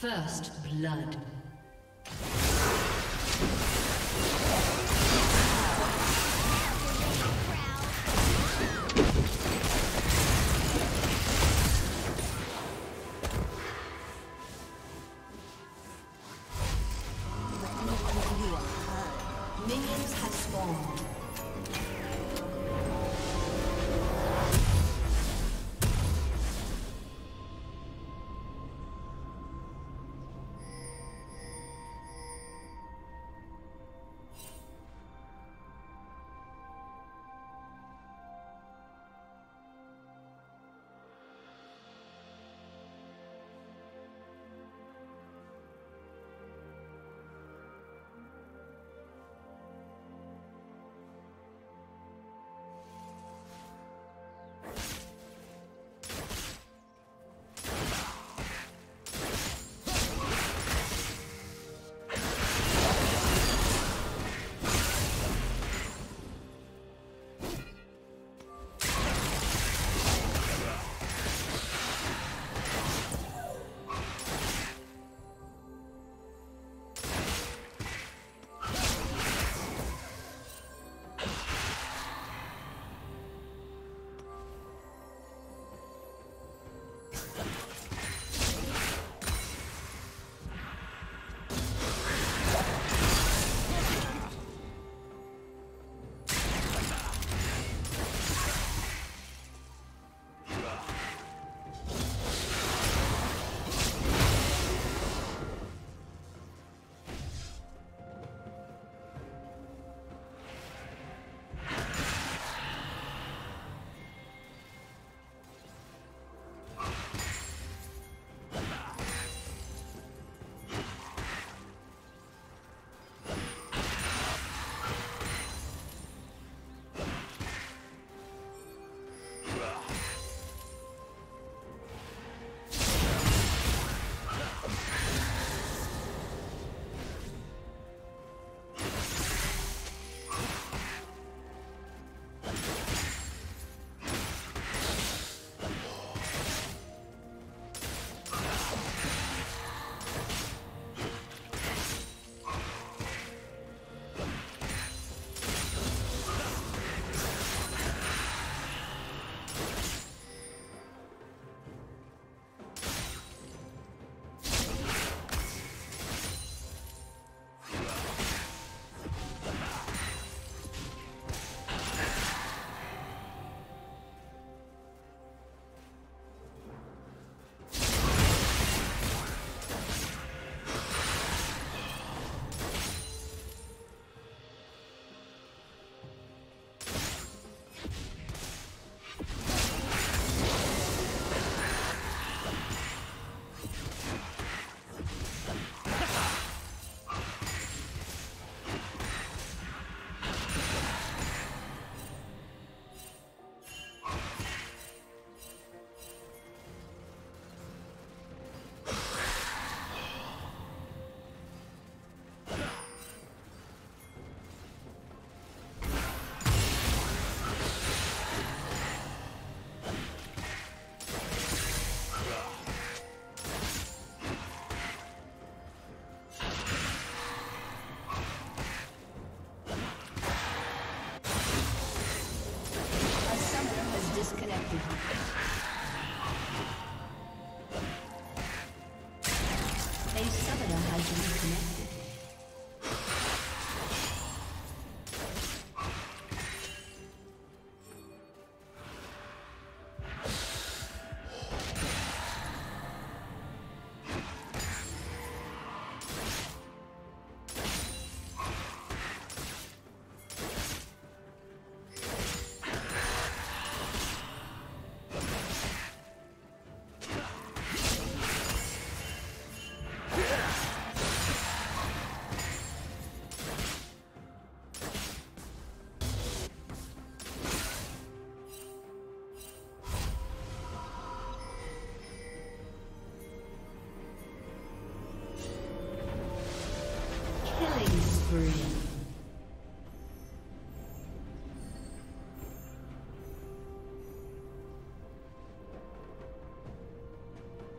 First blood. Disconnect.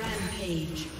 Rampage.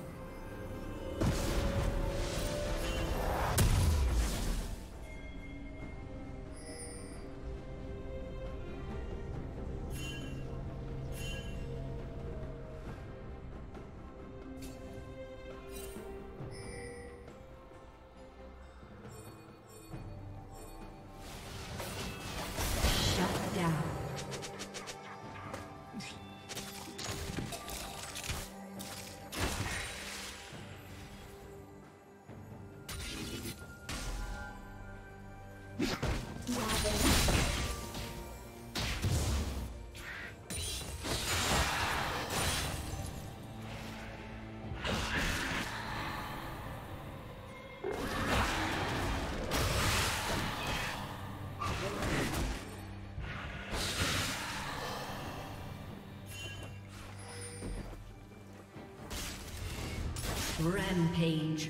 Rampage.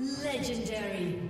Legendary.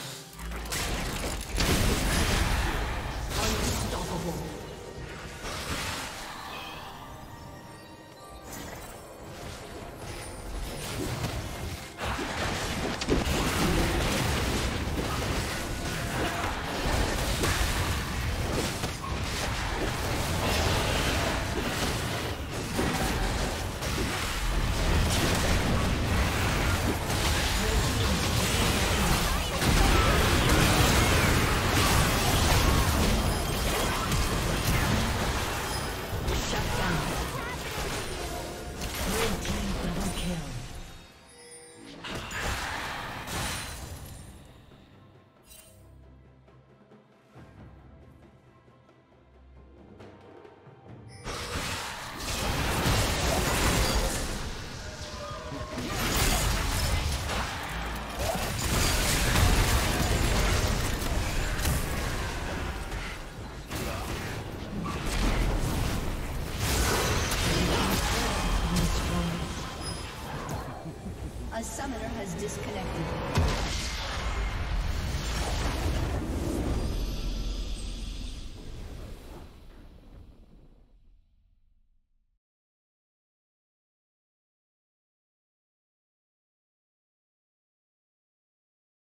Disconnected.